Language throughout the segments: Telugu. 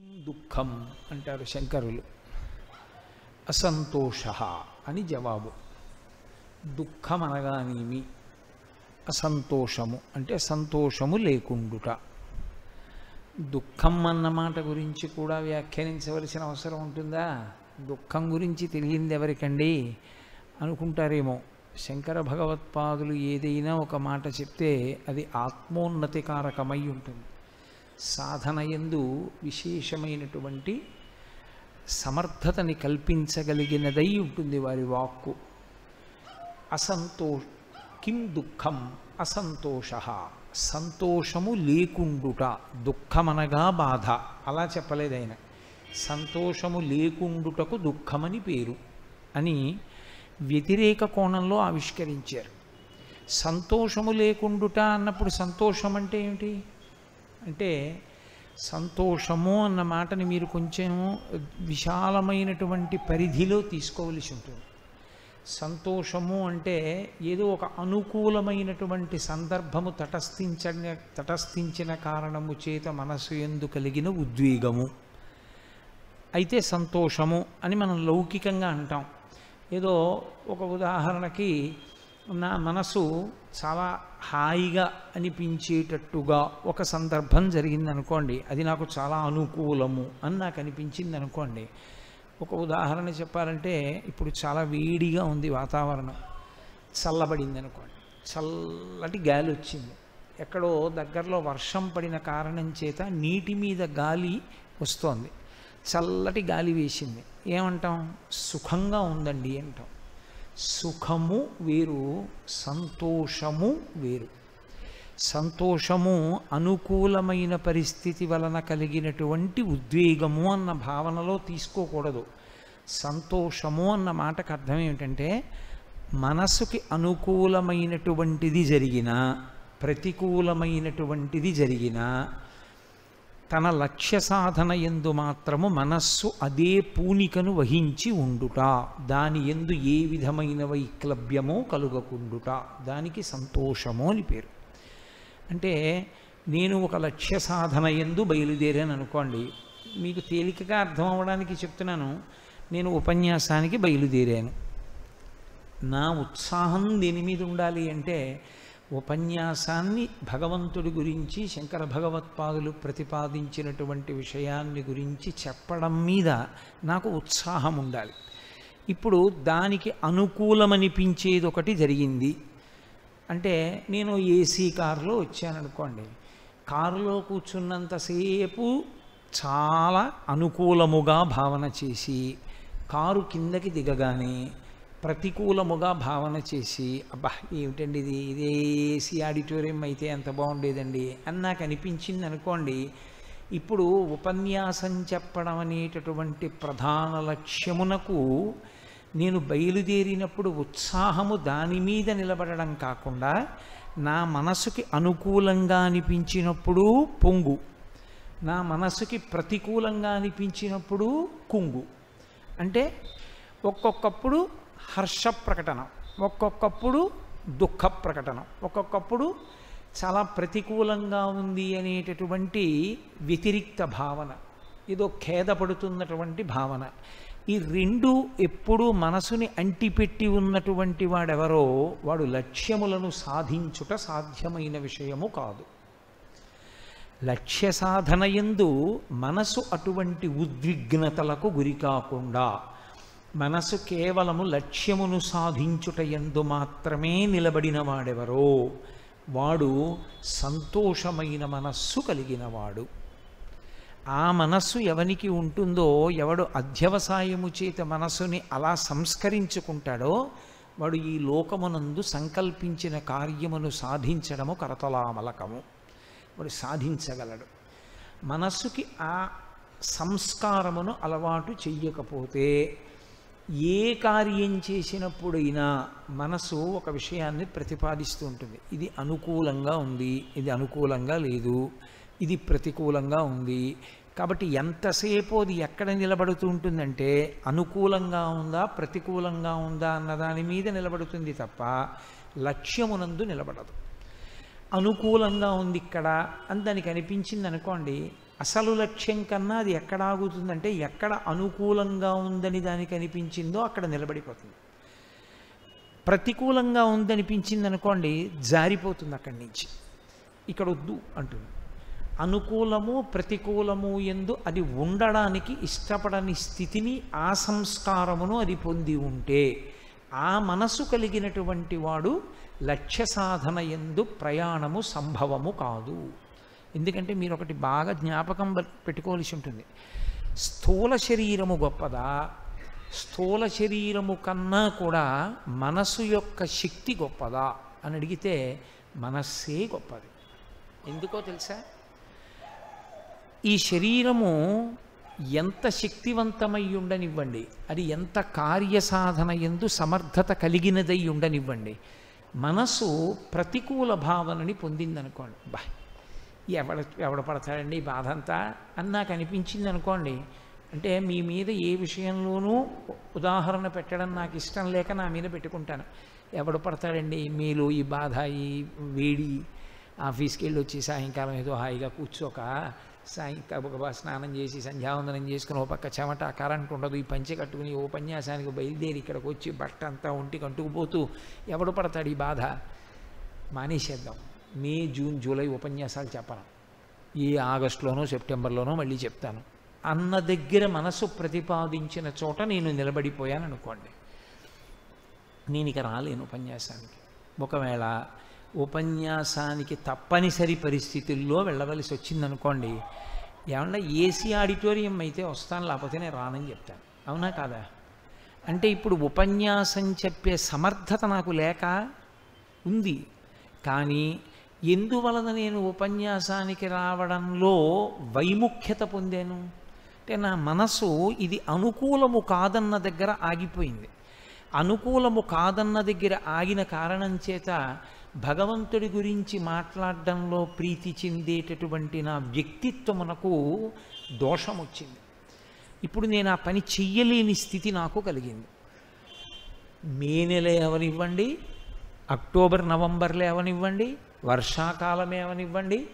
దుఃఖం అంటారు శంకరులు. అసంతోష అని జవాబు. దుఃఖం అనగానేమి? అసంతోషము అంటే సంతోషము లేకుండుట. దుఃఖం అన్న మాట గురించి కూడా వ్యాఖ్యానించవలసిన అవసరం ఉంటుందా? దుఃఖం గురించి తెలియంది ఎవరికండి? అనుకుంటారేమో. శంకర భగవత్పాదులు ఏదైనా ఒక మాట చెప్తే అది ఆత్మోన్నతికారకమై ఉంటుంది. సాధన ఎందు విశేషమైనటువంటి సమర్థతని కల్పించగలిగినదై ఉంటుంది వారి వాక్కు. అసంతో కిం దుఃఖం? అసంతోష. సంతోషము లేకుండుట దుఃఖమనగా బాధ. అలా చెప్పలేదు ఆయన. సంతోషము లేకుండుటకు దుఃఖమని పేరు అని వ్యతిరేక కోణంలో ఆవిష్కరించారు. సంతోషము లేకుండుట అన్నప్పుడు సంతోషం అంటే ఏమిటి? అంటే సంతోషము అన్న మాటని మీరు కొంచెం విశాలమైనటువంటి పరిధిలో తీసుకోవలసి ఉంటుంది. సంతోషము అంటే ఏదో ఒక అనుకూలమైనటువంటి సందర్భము తటస్థించిన తటస్థించిన కారణము చేత మనసు ఎందు కలిగిన ఉద్వేగము. అయితే సంతోషము అని మనం లౌకికంగా అంటాం. ఏదో ఒక ఉదాహరణకి నా మనసు చాలా హాయిగా అనిపించేటట్టుగా ఒక సందర్భం జరిగింది అనుకోండి అది నాకు చాలా అనుకూలము అని నాకు అనిపించింది అనుకోండి ఒక ఉదాహరణ చెప్పాలంటే ఇప్పుడు చాలా వేడిగా ఉంది వాతావరణం చల్లబడింది అనుకోండి చల్లటి గాలి వచ్చింది ఎక్కడో దగ్గరలో వర్షం పడిన కారణం చేత నీటి మీద గాలి వస్తోంది చల్లటి గాలి వేసింది ఏమంటాం? సుఖంగా ఉందండి అంటాం. సుఖము వేరు సంతోషము వేరు. సంతోషము అనుకూలమైన పరిస్థితి వలన కలిగినటువంటి ఉద్వేగము అన్న భావనలో తీసుకోకూడదు. సంతోషము అన్న మాటకు అర్థం ఏమిటంటే మనసుకి అనుకూలమైనటువంటిది జరిగిన ప్రతికూలమైనటువంటిది జరిగిన తన లక్ష్య సాధన ఎందు మాత్రము మనస్సు అదే పూనికను వహించి ఉండుట. దాని ఎందు ఏ విధమైన వైక్లభ్యమో కలుగకుండుట. దానికి సంతోషము అని పేరు. అంటే నేను ఒక లక్ష్య సాధన ఎందు బయలుదేరాను అనుకోండి మీకు తేలికగా అర్థం అవ్వడానికి చెప్తున్నాను నేను ఉపన్యాసానికి బయలుదేరాను. నా ఉత్సాహం దేని మీద ఉండాలి అంటే ఉపన్యాసాన్ని భగవంతుడి గురించి శంకర భగవత్పాదులు ప్రతిపాదించినటువంటి విషయాన్ని గురించి చెప్పడం మీద నాకు ఉత్సాహం ఉండాలి. ఇప్పుడు దానికి అనుకూలమనిపించేది ఒకటి జరిగింది. అంటే నేను ఏసీ కారులో వచ్చాననుకోండి. కారులో కూర్చున్నంతసేపు చాలా అనుకూలముగా భావన చేసి కారు కిందకి దిగగానే ప్రతికూలముగా భావన చేసి అబ్బా ఏమిటండి ఇది? ఇది ఏసీ ఆడిటోరియం అయితే ఎంత బాగుండేదండి? అని నాకు అనిపించింది అనుకోండి. ఇప్పుడు ఉపన్యాసం చెప్పడం అనేటటువంటి ప్రధాన లక్ష్యమునకు నేను బయలుదేరినప్పుడు ఉత్సాహము దాని మీద నిలబడడం కాకుండా నా మనసుకి అనుకూలంగా అనిపించినప్పుడు పొంగు. నా మనసుకి ప్రతికూలంగా అనిపించినప్పుడు కుంగు. అంటే ఒక్కొక్కప్పుడు హర్ష ప్రకటన ఒక్కొక్కప్పుడు దుఃఖ ప్రకటన ఒక్కొక్కప్పుడు చాలా ప్రతికూలంగా ఉంది అనేటటువంటి వ్యతిరిక్త భావన ఏదో ఖేదపడుతున్నటువంటి భావన. ఈ రెండు ఎప్పుడూ మనసుని అంటిపెట్టి ఉన్నటువంటి వాడెవరో వాడు లక్ష్యములను సాధించుట సాధ్యమైన విషయము కాదు. లక్ష్య సాధన ఎందు మనసు అటువంటి ఉద్విగ్నతలకు గురి కాకుండా మనసు కేవలము లక్ష్యమును సాధించుట ఎందు మాత్రమే నిలబడిన వాడెవరో వాడు సంతోషమైన మనస్సు కలిగినవాడు ఆ మనస్సు ఎవనికి ఉంటుందో ఎవడు అధ్యవసాయము చేత మనస్సుని అలా సంస్కరించుకుంటాడో వాడు ఈ లోకమునందు సంకల్పించిన కార్యమును సాధించడము కరతలామలకము. వాడు సాధించగలడు. మనస్సుకి ఆ సంస్కారమును అలవాటు చెయ్యకపోతే ఏ కార్యం చేసినప్పుడైనా మనసు ఒక విషయాన్ని ప్రతిపాదిస్తూ ఉంటుంది. ఇది అనుకూలంగా ఉంది ఇది అనుకూలంగా లేదు ఇది ప్రతికూలంగా ఉంది. కాబట్టి ఎంతసేపు అది ఎక్కడ నిలబడుతూ ఉంటుందంటే అనుకూలంగా ఉందా ప్రతికూలంగా ఉందా అన్న దాని మీద నిలబడుతుంది తప్ప లక్ష్యమునందు నిలబడదు. అనుకూలంగా ఉంది ఇక్కడ అని దానికి అనిపించింది అనుకోండి అసలు లక్ష్యం కన్నా అది ఎక్కడ ఆగుతుందంటే ఎక్కడ అనుకూలంగా ఉందని దానికి అనిపించిందో అక్కడ నిలబడిపోతుంది. ప్రతికూలంగా ఉందనిపించింది అనుకోండి జారిపోతుంది అక్కడి నుంచి. ఇక్కడ వద్దు అంటుంది. అనుకూలము ప్రతికూలము ఎందు అది ఉండడానికి ఇష్టపడని స్థితిని ఆ సంస్కారమును అది పొంది ఉంటే ఆ మనసు కలిగినటువంటి వాడు లక్ష్య సాధన ఎందు ప్రయాణము సంభవము కాదు. ఎందుకంటే మీరు ఒకటి బాగా జ్ఞాపకం పెట్టుకోవాల్సి ఉంటుంది. స్థూల శరీరము గొప్పదా? స్థూల శరీరము కన్నా కూడా మనసు యొక్క శక్తి గొప్పదా? అని అడిగితే మనస్సే గొప్పది. ఎందుకో తెలుసా? ఈ శరీరము ఎంత శక్తివంతమై ఉండనివ్వండి అది ఎంత కార్యసాధన ఎందు సమర్థత కలిగినదై ఉండనివ్వండి మనసు ప్రతికూల భావనని పొందిందనుకోండి. బాయ్ ఎవడ ఎవడ పడతాడండి ఈ బాధ అంతా అని నాకు అనిపించింది అనుకోండి. అంటే మీ మీద ఏ విషయంలోనూ ఉదాహరణ పెట్టడం నాకు ఇష్టం లేక నా మీద పెట్టుకుంటాను. ఎవడు పడతాడండి? మీలో ఈ బాధ ఈ వేడి ఆఫీస్కి వెళ్ళి వచ్చి సాయంకాలం ఏదో హాయిగా కూర్చోక సాయంకాలం స్నానం చేసి సంధ్యావందనం చేసుకుని ఓ పక్క చెమట కరెంట్ ఉండదు ఈ పంచె కట్టుకుని ఓ ఉపన్యాసానికి బయలుదేరి ఇక్కడికి వచ్చి బట్ట అంతా ఒంటికి అంటుకుపోతూ ఎవడు పడతాడు ఈ బాధ? మానేసేద్దాం. మే జూన్ జూలై ఉపన్యాసాలు చెప్పను ఏ ఆగస్టులోనో సెప్టెంబర్లోనో మళ్ళీ చెప్తాను. అన్న దగ్గర మనసు ప్రతిపాదించిన చోట నేను నిలబడిపోయాను అనుకోండి. నేను ఇక రాలేను ఉపన్యాసానికి. ఒకవేళ ఉపన్యాసానికి తప్పనిసరి పరిస్థితుల్లో వెళ్ళవలసి వచ్చిందనుకోండి ఏమన్నా ఏసీ ఆడిటోరియం అయితే వస్తాను లేకపోతే నేను రానని చెప్తాను. అవునా కాదా? అంటే ఇప్పుడు ఉపన్యాసం చెప్పే సమర్థత నాకు లేక ఉంది. కానీ ఎందువలన నేను ఉపన్యాసానికి రావడంలో వైముఖ్యత పొందాను? అంటే నా మనసు ఇది అనుకూలము కాదన్న దగ్గర ఆగిపోయింది. అనుకూలము కాదన్న దగ్గర ఆగిన కారణం చేత భగవంతుడి గురించి మాట్లాడడంలో ప్రీతి చెందేటటువంటి నా వ్యక్తిత్వమునకు దోషం వచ్చింది ఇప్పుడు నేను ఆ పని చెయ్యలేని స్థితి నాకు కలిగింది. మే నెల ఎవరివ్వండి? అక్టోబర్ నవంబర్లో ఎవనివ్వండి వర్షాకాలం ఏవనివ్వండి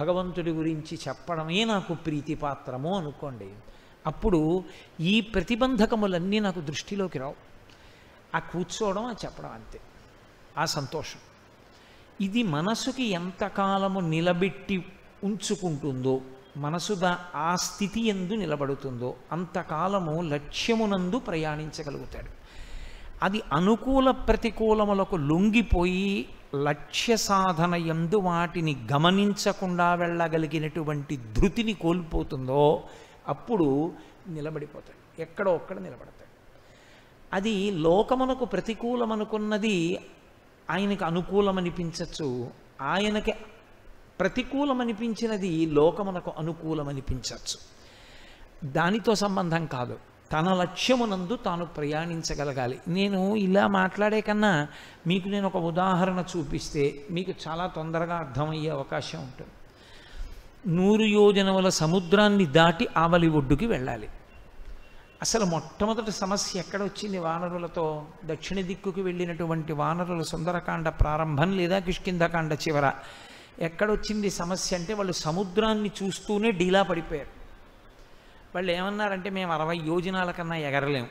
భగవంతుడి గురించి చెప్పడమే నాకు ప్రీతిపాత్రము అనుకోండి. అప్పుడు ఈ ప్రతిబంధకములన్నీ నాకు దృష్టిలోకి రావు. ఆ కూర్చోవడం ఆ చెప్పడం అంతే. ఆ సంతోషం. ఇది మనసుకి ఎంతకాలము నిలబెట్టి ఉంచుకుంటుందో మనసుగా ఆ స్థితి ఎందు నిలబడుతుందో అంతకాలము లక్ష్యమునందు ప్రయాణించగలుగుతాడు. అది అనుకూల ప్రతికూలములకు లొంగిపోయి లక్ష్య సాధన ఎందు వాటిని గమనించకుండా వెళ్ళగలిగినటువంటి ధృతిని కోల్పోతుందో అప్పుడు నిలబడిపోతాడు. ఎక్కడో ఒక్కడ నిలబడతాడు. అది లోకమునకు ప్రతికూలమనుకున్నది ఆయనకు అనుకూలమనిపించవచ్చు ఆయనకి ప్రతికూలమనిపించినది లోకమునకు అనుకూలమనిపించవచ్చు దానితో సంబంధం కాదు. తన లక్ష్యమునందు తాను ప్రయాణించగలగాలి. నేను ఇలా మాట్లాడే కన్నా మీకు నేను ఒక ఉదాహరణ చూపిస్తే మీకు చాలా తొందరగా అర్థమయ్యే అవకాశం ఉంటుంది. నూరు యోజనముల సముద్రాన్ని దాటి ఆవలి ఒడ్డుకి వెళ్ళాలి. అసలు మొట్టమొదటి సమస్య ఎక్కడ వచ్చింది వానరులతో? దక్షిణ దిక్కుకు వెళ్ళినటువంటి వానరుల సుందరకాండ ప్రారంభం లేదా కిష్కిందకాండ చివర? ఎక్కడొచ్చింది సమస్య అంటే వాళ్ళు సముద్రాన్ని చూస్తూనే డీలా పడిపోయారు. వాళ్ళు ఏమన్నారంటే మేము అరవై యోజనాల కన్నా ఎగరలేం.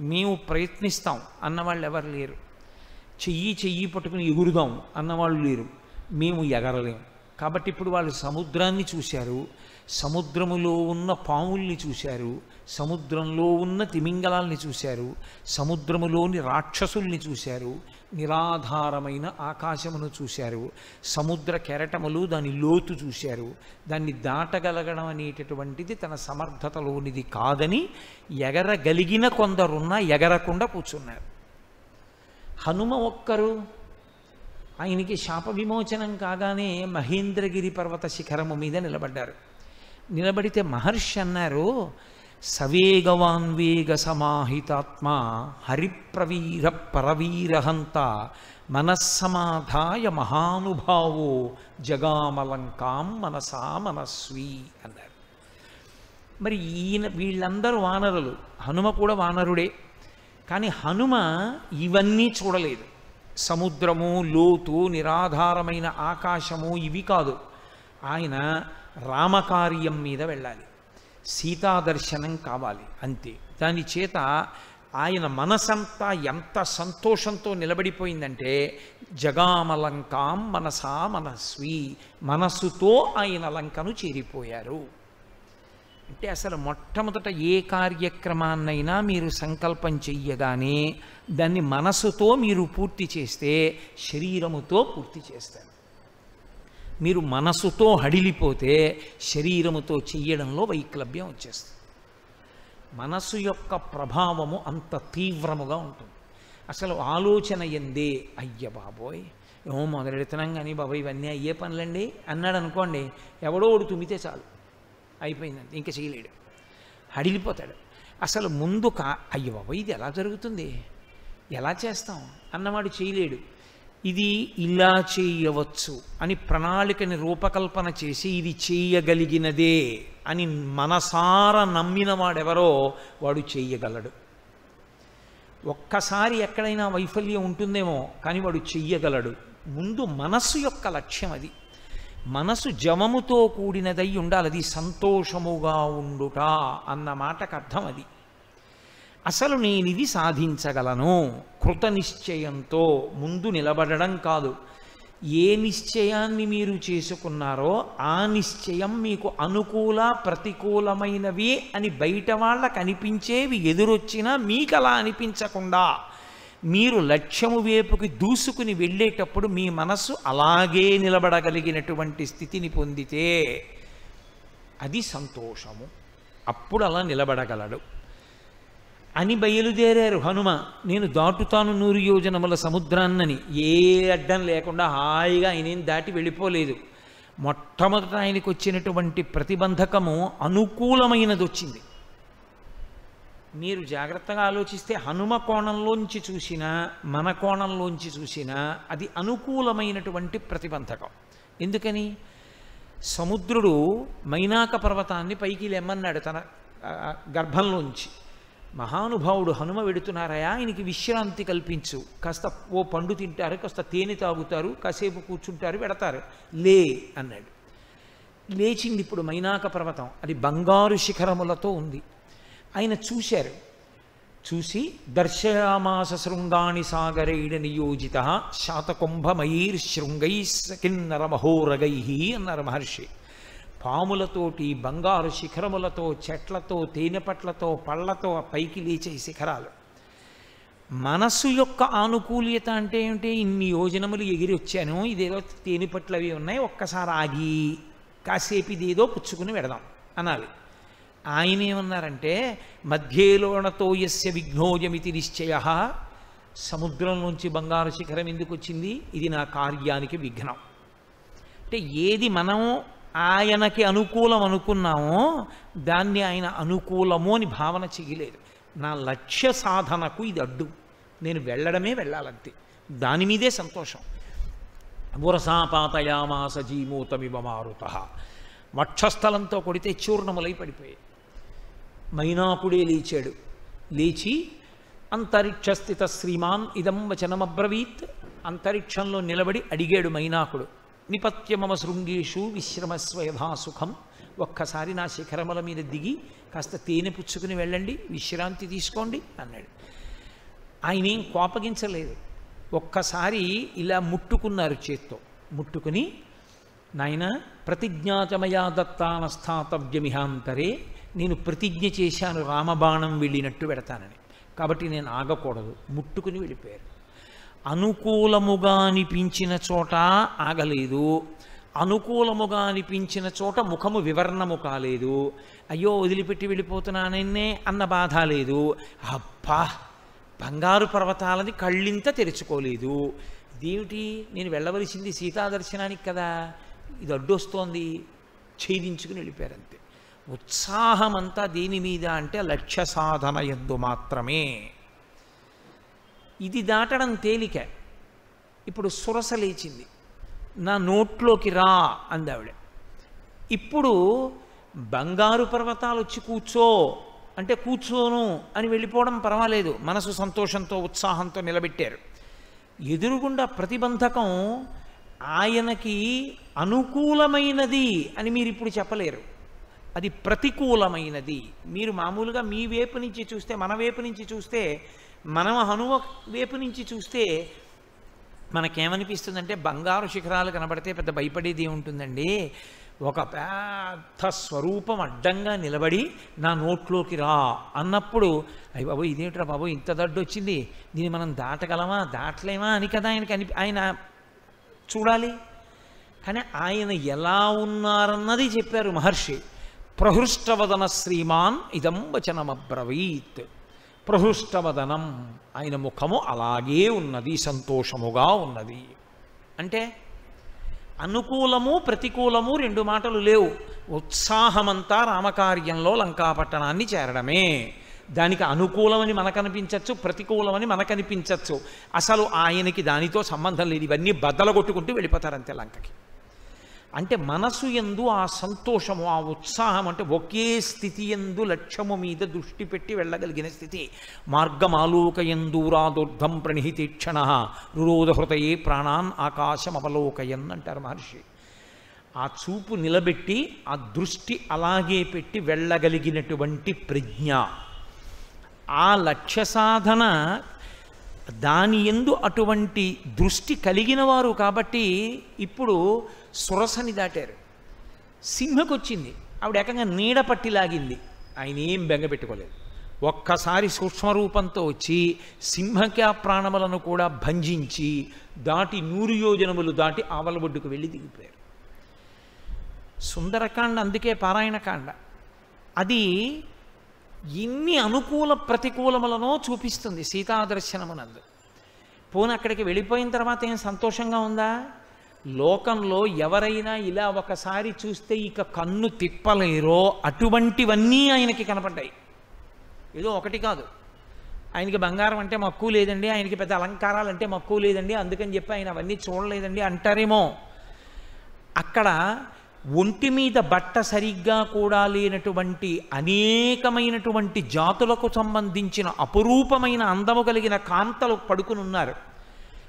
మేము ప్రయత్నిస్తాం. అన్నవాళ్ళు ఎవరు లేరు. చెయ్యి చెయ్యి పట్టుకుని ఎగురుదాం. అన్నవాళ్ళు లేరు. మేము ఎగరలేం. కాబట్టి ఇప్పుడు వాళ్ళు సముద్రాన్ని చూశారు. సముద్రములో ఉన్న పాముల్ని చూశారు. సముద్రంలో ఉన్న తిమింగలాల్ని చూశారు. సముద్రములోని రాక్షసుల్ని చూశారు. నిరాధారమైన ఆకాశమును చూశారు. సముద్ర కెరటములు దాని లోతు చూశారు. దాన్ని దాటగలగడం అనేటటువంటిది తన సమర్థతలోనిది కాదని ఎగరగలిగిన కొందరున్నా ఎగరకుండా కూర్చున్నారు. హనుమ ఒక్కరు ఆయనకి శాప విమోచనం కాగానే మహేంద్రగిరి పర్వత శిఖరము మీద నిలబడ్డారు. నిలబడితే మహర్షి అన్నారు సవేగవాన్వేగ సమాహితాత్మ హరిప్రవీర పరవీరహంత మనస్సమాధాయ మహానుభావో జగామలంకాం మనసా మనస్వి అన్నారు. మరి ఈయన వీళ్ళందరూ వానరులు హనుమ కూడా వానరుడే. కానీ హనుమ ఇవన్నీ చూడలేదు. సముద్రము లోతు నిరాధారమైన ఆకాశము ఇవి కాదు. ఆయన రామకార్యం మీద వెళ్ళాలి. సీతాదర్శనం కావాలి అంతే. దాని చేత ఆయన మనసంతా ఎంత సంతోషంతో నిలబడిపోయిందంటే జగామలంకాం మనసా మనస్వి మనస్సుతో ఆయన లంకను చేరిపోయారు. అంటే అసలు మొట్టమొదట ఏ కార్యక్రమాన్నైనా మీరు సంకల్పం చెయ్యగానే దాన్ని మనసుతో మీరు పూర్తి చేస్తే శరీరముతో పూర్తి చేస్తారు. మీరు మనసుతో హడిలిపోతే శరీరముతో చెయ్యడంలో వైక్లభ్యం వచ్చేస్తుంది. మనసు యొక్క ప్రభావము అంత తీవ్రముగా ఉంటుంది. అసలు ఆలోచన ఎందే? అయ్య బాబోయ్! ఏమో మొదలెడుతున్నాం కానీ బాబోయ్ ఇవన్నీ అయ్యే పనులండి అన్నాడు అనుకోండి ఎవడో ఒకడు తుమ్మితే చాలు. అయిపోయిందండి ఇంకా చేయలేడు. హడిలిపోతాడు. అసలు ముందు కా అయ్య బాబోయ్ ఇది ఎలా జరుగుతుంది? ఎలా చేస్తాం? అన్నవాడు చేయలేడు. ఇది ఇలా చేయవచ్చు అని ప్రణాళికని రూపకల్పన చేసి ఇది చేయగలిగినదే అని మనసార నమ్మిన వాడెవరో వాడు చేయగలడు. ఒక్కసారి ఎక్కడైనా వైఫల్యం ఉంటుందేమో కానీ వాడు చెయ్యగలడు. ముందు మనస్సు యొక్క లక్ష్యం అది. మనసు జమముతో కూడినదై ఉండాలి. అది సంతోషముగా ఉండుట అన్న మాటకు అర్థం అది. అసలు నేను ఇది సాధించగలను కృత నిశ్చయంతో ముందు నిలబడడం కాదు. ఏ నిశ్చయాన్ని మీరు చేసుకున్నారో ఆ నిశ్చయం మీకు అనుకూల ప్రతికూలమైనవి అని బయట వాళ్ళకు అనిపించేవి ఎదురొచ్చినా మీకు అలా అనిపించకుండా మీరు లక్ష్యము వైపుకి దూసుకుని వెళ్ళేటప్పుడు మీ మనస్సు అలాగే నిలబడగలిగినటువంటి స్థితిని పొందితే అది సంతోషము. అప్పుడు అలా నిలబడగలడు. అని బయలుదేరారు. హనుమ నేను దాటుతాను నూరు యోజనముల సముద్రాన్నని. ఏ అడ్డం లేకుండా హాయిగా ఆయనేం దాటి వెళ్ళిపోలేదు. మొట్టమొదట ఆయనకు వచ్చినటువంటి ప్రతిబంధకము అనుకూలమైనది వచ్చింది మీరు జాగ్రత్తగా ఆలోచిస్తే హనుమ కోణంలోంచి చూసినా మన కోణంలోంచి చూసినా అది అనుకూలమైనటువంటి ప్రతిబంధకం. ఎందుకని? సముద్రుడు మైనాక పర్వతాన్ని పైకి లెమ్మన్నాడు తన గర్భంలోంచి. మహానుభావుడు హనుమ వెడుతున్నారయా? ఆయనకి విశ్రాంతి కల్పించు. కాస్త ఓ పండు తింటారు కాస్త తేనె తాగుతారు కాసేపు కూర్చుంటారు పెడతారు లే అన్నాడు. లేచింది ఇప్పుడు మైనాక పర్వతం. అది బంగారు శిఖరములతో ఉంది. ఆయన చూశారు. చూసి దర్శయామాస శృంగాణి సాగరైడ నియోజిత శాతకుంభమయీర్ శృంగై కిన్నర మహోరగై అన్నారు మహర్షి. పాములతోటి బంగారు శిఖరములతో చెట్లతో తేనెపట్లతో పళ్ళతో పైకి లేచే శిఖరాలు. మనస్సు యొక్క ఆనుకూల్యత అంటే ఏమిటి? ఇన్ని యోజనములు ఎగిరి వచ్చాను ఇదేదో తేనెపట్లు అవి ఉన్నాయి ఒక్కసారి ఆగి కాసేపు ఇదేదో పుచ్చుకుని పెడదాం అనాలి. ఆయన ఏమన్నారంటే మధ్యేలోణతో యస్య విఘ్నోజమితి నిశ్చయ సముద్రంలోంచి బంగారు శిఖరం ఎందుకు వచ్చింది? ఇది నా కార్యానికి విఘ్నం. అంటే ఏది మనం ఆయనకి అనుకూలం అనుకున్నామో దాన్ని ఆయన అనుకూలము అని భావన చెయ్యలేదు నా లక్ష్య సాధనకు ఇది అడ్డు. నేను వెళ్ళడమే వెళ్ళాలంతే. దాని మీదే సంతోషం. బురసాపాతయామాస జీమూతమివ మారుత. వక్షస్థలంతో కొడితే చూర్ణములై పడిపోయాయి. మైనాకుడే లేచాడు. లేచి అంతరిక్షస్థిత శ్రీమాన్ ఇదం వచనమబ్రవీత్ అంతరిక్షంలో నిలబడి అడిగాడు మైనాకుడు. నిపత్యమమ శృంగేషు విశ్రమస్వ యథాసుఖం ఒక్కసారి నా శిఖరముల మీద దిగి కాస్త తేనె పుచ్చుకుని వెళ్ళండి విశ్రాంతి తీసుకోండి అన్నాడు. ఆయన ఏం కోపగించలేదు. ఒక్కసారి ఇలా ముట్టుకున్నారు చేత్తో. ముట్టుకుని నాయన ప్రతిజ్ఞాచమయా దత్తానస్థాతవ్యమిహాంతరే నేను ప్రతిజ్ఞ చేశాను రామబాణం వెళ్ళినట్టు పెడతానని. కాబట్టి నేను ఆగకూడదు. ముట్టుకుని వెళ్ళిపోయారు. అనుకూలముగా అనిపించిన చోట ఆగలేదు. అనుకూలముగా అనిపించిన చోట ముఖము వివర్ణము కాలేదు. అయ్యో వదిలిపెట్టి వెళ్ళిపోతున్నానన్నే అన్న బాధ లేదు. అబ్బా బంగారు పర్వతాలని కళ్ళింత తెరుచుకోలేదు. ఇదేమిటి? నేను వెళ్ళవలసింది సీతాదర్శనానికి కదా. ఇది అడ్డొస్తోంది. ఛేదించుకుని వెళ్ళిపోయారంతే. ఉత్సాహమంతా దేని మీద అంటే లక్ష్య సాధన ఎందు మాత్రమే. ఇది దాటడం తేలిక. ఇప్పుడు సురస లేచింది. నా నోట్లోకి రా అందావిడ. ఇప్పుడు బంగారు పర్వతాలు వచ్చి కూర్చో అంటే కూర్చోను అని వెళ్ళిపోవడం పర్వాలేదు. మనసు సంతోషంతో ఉత్సాహంతో నిలబెట్టారు. ఎదురుగుండా ప్రతిబంధకం ఆయనకి అనుకూలమైనది అని మీరు ఇప్పుడు చెప్పలేరు. అది ప్రతికూలమైనది. మీరు మామూలుగా మీ వైపు నుంచి చూస్తే మన వైపు నుంచి చూస్తే మనం హనుమ వైపు నుంచి చూస్తే మనకేమనిపిస్తుందంటే బంగారు శిఖరాలు కనబడితే పెద్ద భయపడేది ఉంటుందండి ఒక పెద్ద స్వరూపం అడ్డంగా నిలబడి నా నోట్లోకి రా అన్నప్పుడు అయ్యి బాబు ఇదేమిట్రా బాబు ఇంత దడ్డు వచ్చింది దీన్ని మనం దాటగలమా దాటలేమా అని కదా ఆయనకి అని ఆయన చూడాలి. కానీ ఆయన ఎలా ఉన్నారన్నది చెప్పారు మహర్షి. ప్రహృష్టవదన శ్రీమాన్ ఇదం వచనమబ్రవీత్. ప్రహృష్టవదనం. ఆయన ముఖము అలాగే ఉన్నది సంతోషముగా ఉన్నది. అంటే అనుకూలము ప్రతికూలము రెండు మాటలు లేవు. ఉత్సాహమంతా రామకార్యంలో లంకాపట్టణాన్ని చేరడమే. దానికి అనుకూలమని మనకనిపించవచ్చు ప్రతికూలమని మనకనిపించవచ్చు అసలు ఆయనకి దానితో సంబంధం లేదు. ఇవన్నీ బద్దల కొట్టుకుంటూ వెళ్ళిపోతారంతే లంకకి. అంటే మనసు ఎందు ఆ సంతోషము ఆ ఉత్సాహం అంటే ఒకే స్థితి ఎందు లక్ష్యము మీద దృష్టి పెట్టి వెళ్ళగలిగిన స్థితి. మార్గమాలోక ఎందూరాదుర్ధం ప్రణిహితీక్షణ రురోధహృతయే ప్రాణాన్ ఆకాశం అవలోకయన్ అంటారు మహర్షి. ఆ చూపు నిలబెట్టి ఆ దృష్టి అలాగే పెట్టి వెళ్ళగలిగినటువంటి ప్రజ్ఞ. ఆ లక్ష్య సాధన దాని ఎందు అటువంటి దృష్టి కలిగిన వారు కాబట్టి ఇప్పుడు సురసని దాటారు. సింహకొచ్చింది. ఆవిడ ఏకంగా నీడ పట్టి లాగింది. ఆయన ఏం బెంగ పెట్టుకోలేదు. ఒక్కసారి సూక్ష్మరూపంతో వచ్చి సింహక్యా ప్రాణములను కూడా భంజించి దాటి నూరు యోజనములు దాటి ఆవలబొడ్డుకు వెళ్ళి దిగిపోయారు. సుందరకాండ అందుకే పారాయణకాండ. అది ఎన్ని అనుకూల ప్రతికూలములనో చూపిస్తుంది సీతాదర్శనమునందు. పోను అక్కడికి వెళ్ళిపోయిన తర్వాత ఏం సంతోషంగా ఉందా? లోకంలో ఎవరైనా ఇలా ఒకసారి చూస్తే ఇక కన్ను తిప్పలేరో అటువంటివన్నీ ఆయనకి కనపడ్డాయి. ఏదో ఒకటి కాదు. ఆయనకి బంగారం అంటే మక్కువ లేదండి ఆయనకి పెద్ద అలంకారాలు అంటే మక్కువ లేదండి అందుకని చెప్పి ఆయన అవన్నీ చూడలేదండి అంటారేమో. అక్కడ ఒంటి మీద బట్ట సరిగ్గా కూడా లేనటువంటి అనేకమైనటువంటి జాతులకు సంబంధించిన అపురూపమైన అందము కలిగిన కాంతలు పడుకునున్నారు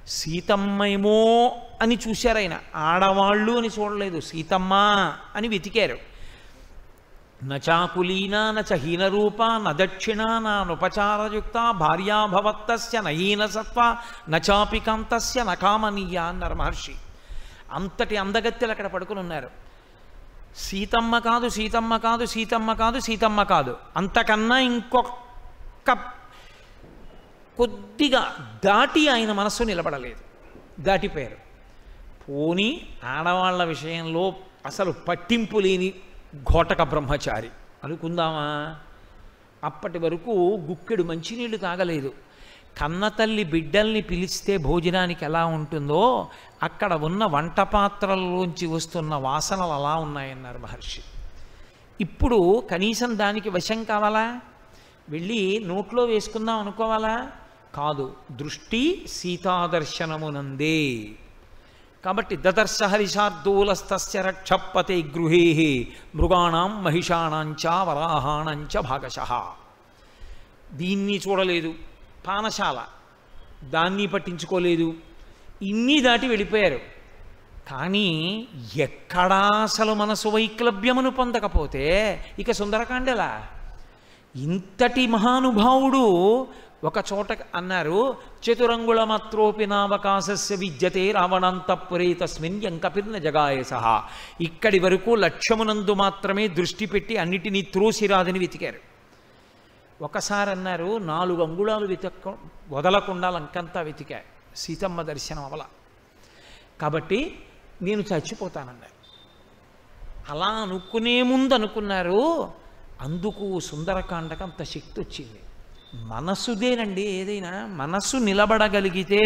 సీతమ్మేమో అని చూశారు ఆయన. ఆడవాళ్ళు అని చూడలేదు. సీతమ్మ అని వెతికారు. నచాకులీనా నచ హీనరూప నదక్షిణ నానుపచారయుక్త భార్యాభవత్తస్య నహీనసత్వ నచాపి కాంతస్య నకామనీయ అన్నారు మహర్షి. అంతటి అందగత్తెలు అక్కడ పడుకుని ఉన్నారు. సీతమ్మ కాదు సీతమ్మ కాదు సీతమ్మ కాదు సీతమ్మ కాదు. అంతకన్నా ఇంకొక కొద్దిగా దాటి ఆయన మనస్సు నిలబడలేదు. దాటిపోయారు పోని ఆడవాళ్ళ విషయంలో అసలు పట్టింపు లేని ఘోటక బ్రహ్మచారి. అనుకుందామా? అప్పటి వరకు గుక్కెడు మంచినీళ్ళు తాగలేదు. కన్నతల్లి బిడ్డల్ని పిలిస్తే భోజనానికి ఎలా ఉంటుందో అక్కడ ఉన్న వంట పాత్రల్లోంచి వస్తున్న వాసనలు అలా ఉన్నాయన్నారు మహర్షి. ఇప్పుడు కనీసం దానికి వశం కావాలా? వెళ్ళి నోట్లో వేసుకుందాం అనుకోవాలా? కాదు దృష్టి సీతాదర్శనమునందే. కాబట్టి దదర్శ హరిషార్దూలస్తస్య రక్షపతే గృహే మృగాణం మహిషాణంచ వరాహాణంచ భాగశ. దీన్ని చూడలేదు. పానశాల దాన్ని పట్టించుకోలేదు. ఇన్ని దాటి వెళ్ళిపోయారు. కానీ ఎక్కడా అసలు మనసు వైక్లభ్యమును పొందకపోతే ఇక సుందరకాండలా? ఇంతటి మహానుభావుడు ఒక చోట అన్నారు చతురంగుళ మాత్రోపి నావకాశస్య విద్యతే రావణాంతపురే తస్మిన్ ఎంకపిర్న జగాయ సహా. ఇక్కడి వరకు లక్ష్యమునందు మాత్రమే దృష్టి పెట్టి అన్నిటినీ త్రోసిరాదని వెతికారు. ఒకసారి అన్నారు నాలుగు అంగుళాలు వెతక వదలకుండా లంకంతా వెతికా. సీతమ్మ దర్శనం అవల. కాబట్టి నేను చచ్చిపోతానన్నారు. అలా అనుకునే ముందు అనుకున్నారు అందుకు సుందరకాండకు అంత శక్తి వచ్చింది. మనసుదేనండి ఏదైనా మనసు నిలబడగలిగితే